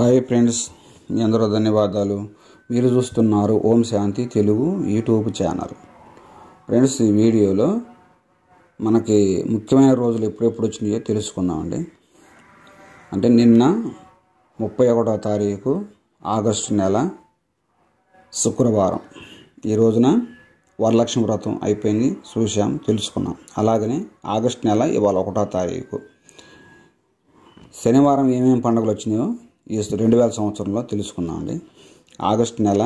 Hi friends మీ అందరూ ధన్యవాదాలు. మీరు చూస్తున్నారు Om Shanti Telugu YouTube channel. Friends ఈ వీడియోలో మనకి ముఖ్యమైన రోజులు ఎప్పుడెప్పుడు వచ్చినాయో తెలుసుకుందామండి అంటే నిన్న ముప్పై ఒకటో తారీఖు ఆగస్టు నెల శుక్రవారం. ఈ రోజున వరలక్ష్మి వ్రతం అయిపోయింది చూసాం తెలుసుకున్నాం. అలాగనే ఆగస్టు నెల ఇవాళ ఒకటో తారీఖు. శనివారం ఏమేమి పండుగలు వచ్చినాయో ఈ రెండు వేల సంవత్సరంలో తెలుసుకున్నామండి ఆగస్టు నెల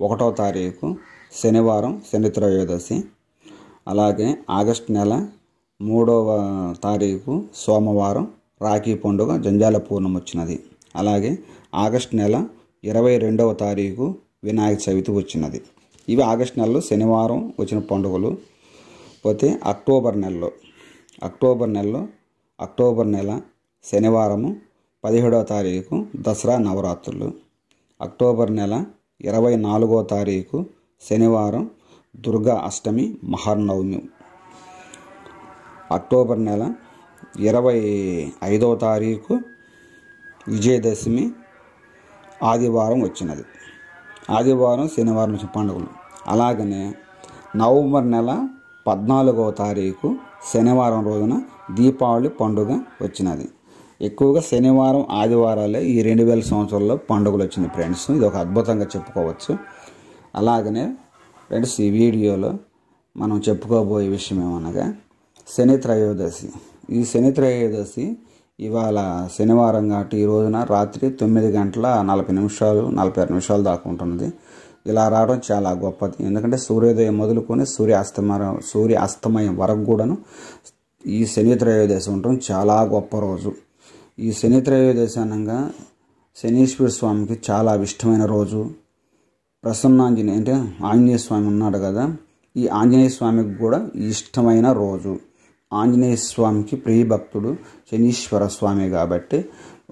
ఒకటవ తారీఖు శనివారం శని త్రయోదశి. అలాగే ఆగస్టు నెల మూడవ తారీఖు సోమవారం రాఖీ పండుగ జంజాల పూర్ణం వచ్చినది. అలాగే ఆగస్టు నెల ఇరవై రెండవ తారీఖు వినాయక చవితి వచ్చినది. ఇవి ఆగస్టు నెలలో శనివారం వచ్చిన పండుగలు. పోతే అక్టోబర్ నెలలో అక్టోబర్ నెలలో అక్టోబర్ నెల శనివారము పదిహేడవ తారీఖు దసరా నవరాత్రులు. అక్టోబర్ నెల ఇరవై నాలుగో తారీఖు శనివారం దుర్గా అష్టమి మహానవమి అక్టోబర్ నెల ఇరవై ఐదవ తారీఖు విజయదశమి ఆదివారం వచ్చినది. ఆదివారం శనివారం వచ్చిన పండుగలు. అలాగనే నవంబర్ నెల పద్నాలుగవ తారీఖు శనివారం రోజున దీపావళి పండుగ వచ్చినది. ఎక్కువగా శనివారం ఆదివారాలే ఈ రెండు వేల సంవత్సరాల్లో పండుగలు వచ్చింది ఫ్రెండ్స్. ఇది ఒక అద్భుతంగా చెప్పుకోవచ్చు. అలాగనే ఫ్రెండ్స్ ఈ వీడియోలో మనం చెప్పుకోబోయే విషయం ఏమనగా శని త్రయోదశి. ఈ శని త్రయోదశి ఇవాళ శనివారం కాబట్టి ఈ రోజున రాత్రి తొమ్మిది గంటల నలభై నిమిషాలు నలభై ఆరు నిమిషాలు దాకా ఉంటుంది ఇలా రావడం చాలా గొప్పది. ఎందుకంటే సూర్యోదయం మొదలుకొని సూర్య అస్తమయం సూర్య అస్తమయం వరకు కూడాను ఈ శని త్రయోదశి ఉండటం చాలా గొప్ప రోజు. ఈ శని త్రయోదశి అనగా శనీశ్వర స్వామికి చాలా ఇష్టమైన రోజు. ప్రసన్నాంజనేయ అంటే ఆంజనేయ స్వామి ఉన్నాడు కదా ఈ ఆంజనేయ స్వామికి కూడా ఇష్టమైన రోజు. ఆంజనేయ స్వామికి ప్రియ భక్తుడు శనీశ్వర స్వామి కాబట్టి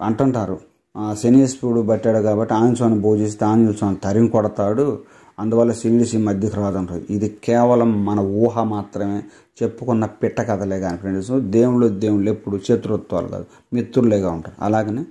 అంటుంటారు. ఆ శనీశ్వరుడు పట్టాడు కాబట్టి ఆంజనేయ స్వామిని పూజిస్తే ఆంజనేయ స్వామి తరిమి కొడతాడు. అందువల్ల శివుడిసి మధ్యకు రాదంటారు ఇది కేవలం మన ఊహ మాత్రమే చెప్పుకున్న పిట్ట కథలే కానీ ఫ్రెండ్స్. దేవుళ్ళు దేవుళ్ళు ఎప్పుడు శత్రుత్వాలు కాదు. మిత్రులేగా ఉంటారు. అలాగనే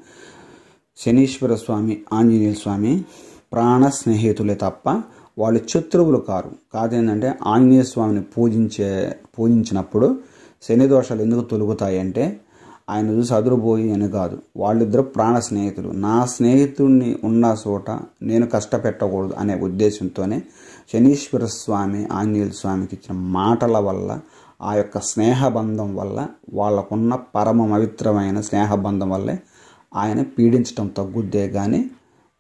శనీశ్వర స్వామి ఆంజనేయ స్వామి ప్రాణ స్నేహితులే తప్ప వాళ్ళు శత్రువులు కారు. కాదేంటంటే ఆంజనేయ స్వామిని పూజించే పూజించినప్పుడు శని దోషాలు ఎందుకు తొలుగుతాయి అంటే ఆయన చూసి అదురుపోయి అని కాదు. వాళ్ళిద్దరు ప్రాణ స్నేహితులు. నా స్నేహితుడిని ఉన్న చోట నేను కష్టపెట్టకూడదు అనే ఉద్దేశంతోనే శనీశ్వర స్వామి ఆంజనేయ స్వామికి ఇచ్చిన మాటల వల్ల ఆ యొక్క స్నేహబంధం వల్ల వాళ్ళకున్న పరమ పవిత్రమైన స్నేహబంధం వల్లే ఆయన పీడించడం తగ్గుద్దే కానీ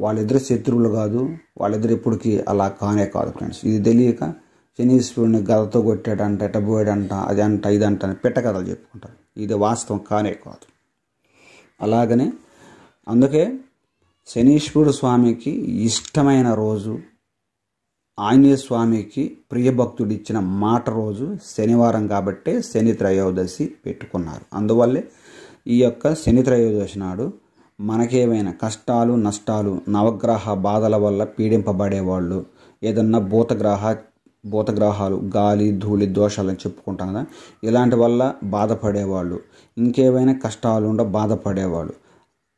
వాళ్ళిద్దరు శత్రువులు కాదు. వాళ్ళిద్దరు ఇప్పటికీ అలా కానే కాదు ఫ్రెండ్స్. ఇది తెలియక శనీశ్వరుని గదతో కొట్టాడంట ఎట్టబోయాడంట అది అంట ఇదంట అని పెట్టకథలు చెప్పుకుంటారు. ఇది వాస్తవం కానే కాదు. అలాగనే అందుకే శనీశ్వరుడు స్వామికి ఇష్టమైన రోజు ఆంజనేయ స్వామికి ప్రియభక్తుడు ఇచ్చిన మాట రోజు శనివారం కాబట్టే శని త్రయోదశి పెట్టుకున్నారు. అందువల్లే ఈ యొక్క శని త్రయోదశి నాడు మనకేమైనా కష్టాలు నష్టాలు నవగ్రహ బాధల వల్ల పీడింపబడేవాళ్ళు ఏదన్నా భూతగ్రహ భూతగ్రహాలు గాలి ధూళి దోషాలని చెప్పుకుంటాం కదా. ఇలాంటి వల్ల బాధపడేవాళ్ళు ఇంకేవైనా కష్టాలు ఉండ బాధపడేవాళ్ళు.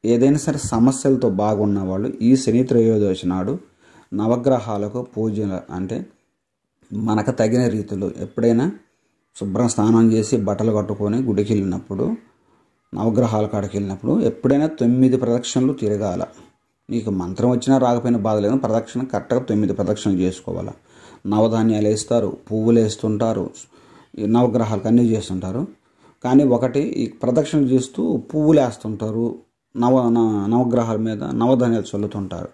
ఏదైనా సరే సమస్యలతో బాగున్న వాళ్ళు ఈ శని త్రయోదశి నాడు నవగ్రహాలకు పూజలు అంటే మనకు తగిన రీతిలో ఎప్పుడైనా శుభ్రం స్నానం చేసి బట్టలు కట్టుకొని గుడికి వెళ్ళినప్పుడు నవగ్రహాల కాడికి వెళ్ళినప్పుడు ఎప్పుడైనా తొమ్మిది ప్రదక్షిణలు తిరగాల. నీకు మంత్రం వచ్చినా రాకపోయినా బాధ లేదు ప్రదక్షిణ కరెక్ట్గా తొమ్మిది ప్రదక్షిణలు చేసుకోవాలా. నవధాన్యాలు వేస్తారు పువ్వులు వేస్తుంటారు నవగ్రహాలకు అన్నీ చేస్తుంటారు. కానీ ఒకటి ఈ ప్రదక్షిణ చేస్తూ పువ్వులు వేస్తుంటారు నవ నవగ్రహాల మీద నవధాన్యాలు చల్లుతుంటారు.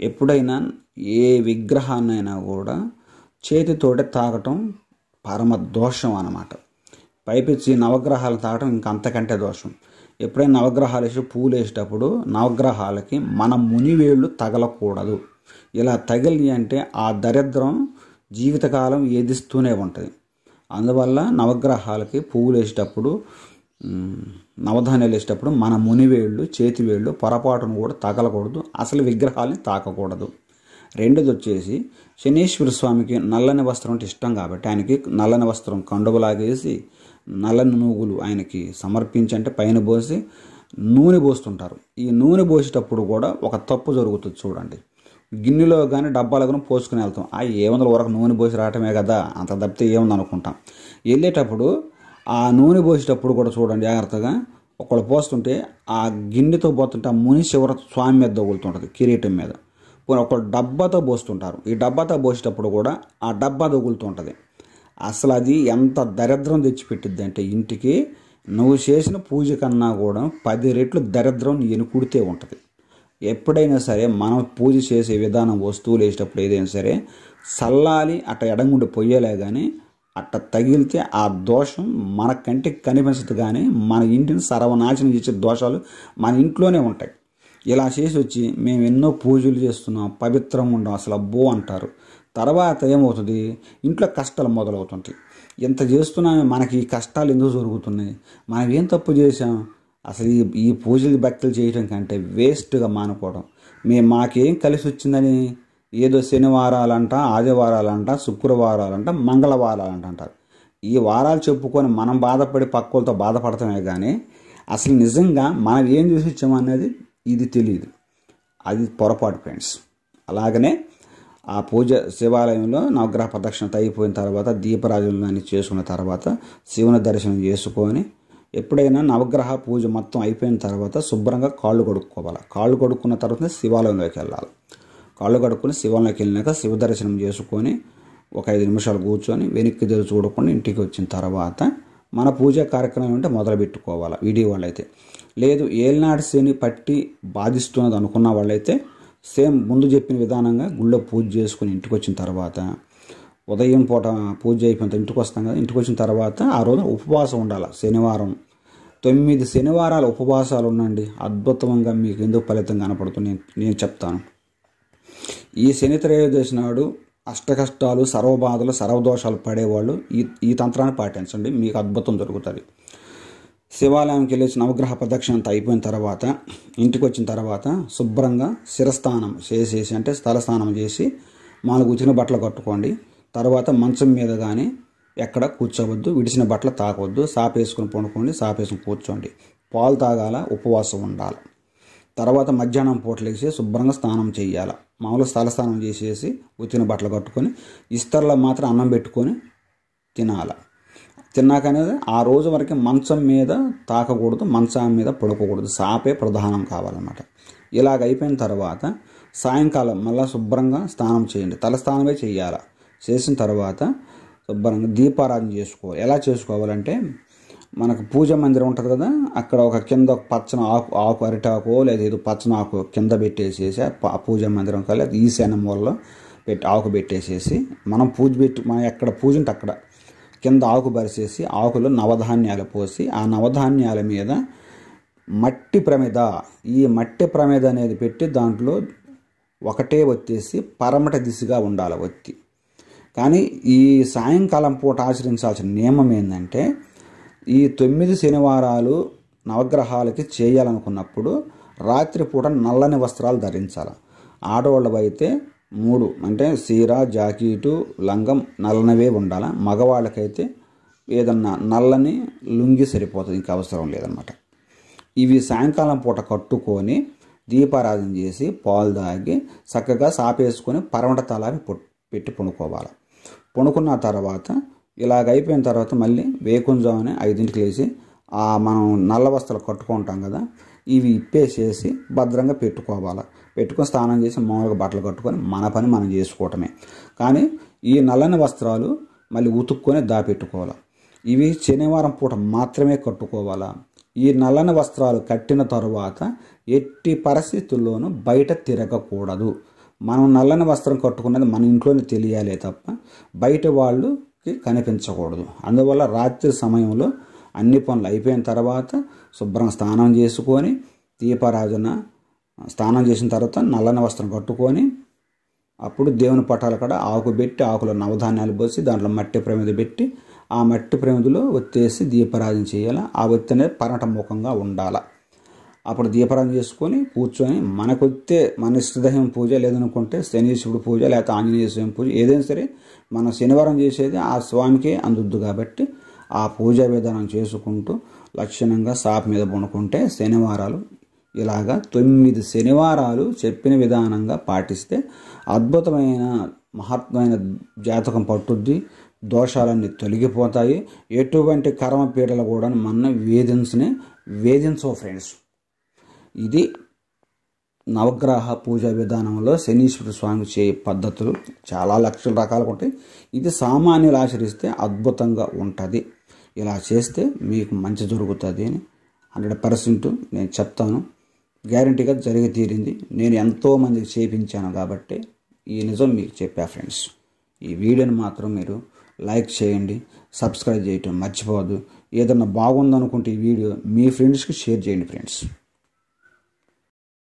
ఎప్పుడైనా ఏ విగ్రహాన్నైనా కూడా చేతితోటే తాగటం పరమ దోషం అన్నమాట. పైపించి నవగ్రహాలు తాగటం ఇంకా అంతకంటే దోషం. ఎప్పుడైనా నవగ్రహాలు వేసి పూలు వేసేటప్పుడు నవగ్రహాలకి మన మునివేళ్ళు తగలకూడదు. ఇలా తగిలి అంటే ఆ దరిద్రం జీవితకాలం ఏదిస్తూనే ఉంటుంది. అందువల్ల నవగ్రహాలకి పువ్వులు వేసేటప్పుడు నవధాన్యాలు వేసేటప్పుడు మన మునివేళ్ళు చేతివేళ్ళు పొరపాటును కూడా తగలకూడదు. అసలు విగ్రహాలని తాకకూడదు. రెండోది వచ్చేసి శనీశ్వర స్వామికి నల్లని వస్త్రం అంటే ఇష్టం కాబట్టి ఆయనకి నల్లని వస్త్రం కండువలాగేసి నల్లని నూగులు ఆయనకి సమర్పించి అంటే పైన పోసి నూనె పోస్తుంటారు. ఈ నూనె పోసేటప్పుడు కూడా ఒక తప్పు జరుగుతుంది చూడండి. గిన్నెలో కానీ డబ్బాలో కానీ పోసుకుని వెళ్తాం. ఆ ఏ వందల వరకు నూనె పోసి రావటమే కదా అంత తప్పితే ఏముంది అనుకుంటాం వెళ్ళేటప్పుడు ఆ నూనె పోసేటప్పుడు కూడా చూడండి జాగ్రత్తగా ఒకళ్ళు పోస్తుంటే ఆ గిన్నెతో పోతుంటే ఆ ముని చివర స్వామి మీద తగులుతుంటుంది కిరీటం మీద. ఒకళ్ళు డబ్బాతో పోస్తుంటారు. ఈ డబ్బాతో పోసేటప్పుడు కూడా ఆ డబ్బా తగులుతుంటుంది అసలు అది ఎంత దరిద్రం తెచ్చిపెట్టిద్ది అంటే ఇంటికి నువ్వు చేసిన పూజ కన్నా కూడా పది రెట్లు దరిద్రం ఎనుకుడితే ఉంటుంది. ఎప్పుడైనా సరే మనం పూజ చేసే విధానం వస్తువులు వేసేటప్పుడు ఏదైనా సరే చల్లాలి అట్ట ఎడంగుండి పొయ్యలే కానీ అట్ట తగిలితే ఆ దోషం మన కంటికి కనిపించదు కానీ మన ఇంటిని సర్వనాశనం చేసే దోషాలు మన ఇంట్లోనే ఉంటాయి. ఇలా చేసి వచ్చి మేము ఎన్నో పూజలు చేస్తున్నాం పవిత్రంగా ఉండం అసలు అబ్బో అంటారు. తర్వాత ఏమవుతుంది? ఇంట్లో కష్టాలు మొదలవుతుంటాయి. ఇంత చేస్తున్నామే మనకి ఈ కష్టాలు ఎందుకు జరుగుతున్నాయి? మనం ఏం తప్పు చేసాం అసలు ఈ ఈ పూజలు భక్తులు చేయడం కంటే వేస్ట్గా మానుకోవడం. మేము మాకేం కలిసి వచ్చిందని ఏదో శనివారాలంట ఆదివారాలంట శుక్రవారాలంట మంగళవారాలంట అంటారు ఈ వారాలు చెప్పుకొని మనం బాధపడి పక్కలతో బాధపడతామే కానీ అసలు నిజంగా మనం ఏం చేసి వచ్చామనేది ఇది తెలియదు అది పొరపాటు ఫ్రెండ్స్. అలాగనే ఆ పూజ శివాలయంలో నవగ్రహ ప్రదక్షిణ అయిపోయిన తర్వాత దీపరాజులని చేసుకున్న తర్వాత శివుని దర్శనం చేసుకొని ఎప్పుడైనా నవగ్రహ పూజ మొత్తం అయిపోయిన తర్వాత శుభ్రంగా కాళ్ళు కడుక్కోవాలి. కాళ్ళు కడుక్కున్న తర్వాత శివాలయంలోకి వెళ్ళాలి. కాళ్ళు కడుక్కొని శివాలయంలోకి వెళ్ళినాక శివ దర్శనం చేసుకొని ఒక ఐదు నిమిషాలు కూర్చొని వెనక్కి తెరి చూడకుండా ఇంటికి వచ్చిన తర్వాత మన పూజా కార్యక్రమం ఉంటే మొదలు పెట్టుకోవాలి. వీడియో వాళ్ళైతే. లేదు ఏలినాడు శని పట్టి బాధిస్తున్నది అనుకున్న వాళ్ళైతే సేమ్ ముందు చెప్పిన విధానంగా గుళ్ళో పూజ చేసుకుని ఇంటికి వచ్చిన తర్వాత ఉదయం పూట పూజ అయిపోయిన ఇంటికి వస్తాం కదా ఇంటికి వచ్చిన తర్వాత ఆ రోజు ఉపవాసం ఉండాలి శనివారం. తొమ్మిది శనివారాలు ఉపవాసాలు ఉండండి. అద్భుతంగా మీకు ఎందుకు ఫలితం కనపడుతుంది నేను చెప్తాను. ఈ శని త్రయోదశి నాడు అష్టకష్టాలు సర్వబాధలు సర్వదోషాలు పడేవాళ్ళు ఈ ఈ తంత్రాన్ని పాటించండి. మీకు అద్భుతం జరుగుతుంది శివాలయంకి వెళ్ళేసి నవగ్రహ ప్రదక్షిణ అంతా అయిపోయిన తర్వాత ఇంటికి వచ్చిన తర్వాత శుభ్రంగా శిరస్థానం చేసేసి అంటే స్థల స్నానం చేసి మాలు కూర్చుని బట్టలు కట్టుకోండి. తర్వాత మంచం మీద కానీ ఎక్కడ కూర్చోవద్దు విడిచిన బట్టలు తాకవద్దు సాపేసుకుని పండుకోండి సాపేసుకుని కూర్చోండి. పాలు తాగాల ఉపవాసం ఉండాలి. తర్వాత మధ్యాహ్నం పూటలేసి శుభ్రంగా స్నానం చేయాలి. మామూలు స్థలస్నానం చేసేసి ఉతిన బట్టలు కట్టుకొని ఇస్తర్లో మాత్రం అన్నం పెట్టుకొని తినాలి. తిన్నాకనే ఆ రోజు వరకు మంచం మీద తాకకూడదు మంచం మీద పడుకోకూడదు. సాపే ప్రధానం కావాలన్నమాట. ఇలాగ అయిపోయిన తర్వాత సాయంకాలం మళ్ళీ శుభ్రంగా స్నానం చేయండి. తల స్నానమే చేయాలి. చేసిన తర్వాత శుభ్రంగా దీపారాధన చేసుకోవాలి. ఎలా చేసుకోవాలంటే మనకు పూజ మందిరం ఉంటుంది కదా అక్కడ ఒక కింద ఒక పచ్చని ఆకు ఆకు అరిటాకో లేదా ఏదో పచ్చని ఆకు కింద పెట్టేసేసి ఆ ప- పూజ మందిరం కల్లా ఈశాన్య మూలలో పెట్టి ఆకు పెట్టేసేసి మనం పూజ పెట్టి మనం ఎక్కడ పూజ ఉంటే అక్కడ కింద ఆకు పరిచేసి ఆకులో నవధాన్యాలు పోసి ఆ నవధాన్యాల మీద మట్టి ప్రమిద ఈ మట్టి ప్రమిద అనేది పెట్టి దాంట్లో ఒకటే వచ్చేసి పరమట దిశగా ఉండాలి ఒత్తి. కానీ ఈ సాయంకాలం పూట ఆచరించాల్సిన నియమం ఏంటంటే ఈ తొమ్మిది శనివారాలు నవగ్రహాలకి చేయాలనుకున్నప్పుడు రాత్రిపూట నల్లని వస్త్రాలు ధరించాలి. ఆడవాళ్ళు అయితే మూడు అంటే సీర జాకెటు లంగం నల్లనివే ఉండాలి. మగవాళ్ళకైతే ఏదన్నా నల్లని లుంగి సరిపోతుంది ఇంకా అవసరం లేదనమాట ఇవి సాయంకాలం పూట కట్టుకొని దీపారాధన చేసి పాలు తాగి చక్కగా సాపేసుకొని పరమట తలాన్ని పెట్టి పండుకోవాలి. పండుకున్న తర్వాత ఇలాగ అయిపోయిన తర్వాత మళ్ళీ వేకుంజామని ఐదింటికి లేచి ఆ మనం నల్ల వస్త్రాలు కట్టుకుంటాం కదా ఇవి ఇప్పేసేసి భద్రంగా పెట్టుకోవాలి. పెట్టుకొని స్నానం చేసి మామూలుగా బట్టలు కట్టుకొని మన పని మనం చేసుకోవటమే. కానీ ఈ నల్లని వస్త్రాలు మళ్ళీ ఉతుక్కొని దాపెట్టుకోవాలి. ఇవి శనివారం పూట మాత్రమే కట్టుకోవాలా? ఈ నల్లని వస్త్రాలు కట్టిన తరువాత ఎట్టి పరిస్థితుల్లోనూ బయట తిరగకూడదు. మనం నల్లని వస్త్రం కట్టుకున్నది మన ఇంట్లోనే తెలియాలే తప్ప బయట వాళ్ళకి కనిపించకూడదు. అందువల్ల రాత్రి సమయంలో అన్ని పనులు అయిపోయిన తర్వాత శుభ్రం స్నానం చేసుకొని దీపారాధన స్నానం చేసిన తర్వాత నల్లని వస్త్రం కట్టుకొని అప్పుడు దేవుని పటాల కాడ ఆకు పెట్టి ఆకులో నవధాన్యాలు పోసి దాంట్లో మట్టి ప్రమిద పెట్టి ఆ మట్టి ప్రమిదలో ఒత్తేసి దీపారాధన చేయాలి? ఆ ఒత్తి అనేది పరట ముఖంగా ఉండాలి? అప్పుడు దీపారాధన చేసుకొని కూర్చొని మనకొత్తే మన ఇష్టదైవం పూజ లేదనుకుంటే శనీశ్వరుడు పూజ లేకపోతే ఆంజనేయ స్వామి పూజ ఏదైనా సరే మనం శనివారం చేసేది ఆ స్వామికే అందుద్దు కాబట్టి ఆ పూజా విధానం చేసుకుంటూ లక్షణంగా సాప్ మీద పండుకుంటే శనివారాలు ఇలాగా తొమ్మిది శనివారాలు చెప్పిన విధానంగా పాటిస్తే అద్భుతమైన మహత్మైన జాతకం పట్టుద్ది. దోషాలన్నీ తొలగిపోతాయి. ఎటువంటి కర్మ పీడలు కూడా మన వేధించని వేధించవు ఫ్రెండ్స్ ఇది నవగ్రహ పూజా విధానంలో శనీశ్వర స్వామి చే పద్ధతులు చాలా లక్షల రకాలుగా ఉంటాయి. ఇది సామాన్యులు ఆచరిస్తే అద్భుతంగా ఉంటుంది. ఇలా చేస్తే మీకు మంచి జరుగుతుంది అని హండ్రెడ్ పర్సెంట్ నేను చెప్తాను. గ్యారంటీగా జరిగి తీరింది. నేను ఎంతోమందికి చేపించాను కాబట్టి ఈ నిజం మీకు చెప్పా ఫ్రెండ్స్. ఈ వీడియోని మాత్రం మీరు లైక్ చేయండి సబ్స్క్రైబ్ చేయటం మర్చిపోవద్దు. ఏదన్నా బాగుందనుకుంటే ఈ వీడియో మీ ఫ్రెండ్స్కి షేర్ చేయండి ఫ్రెండ్స్.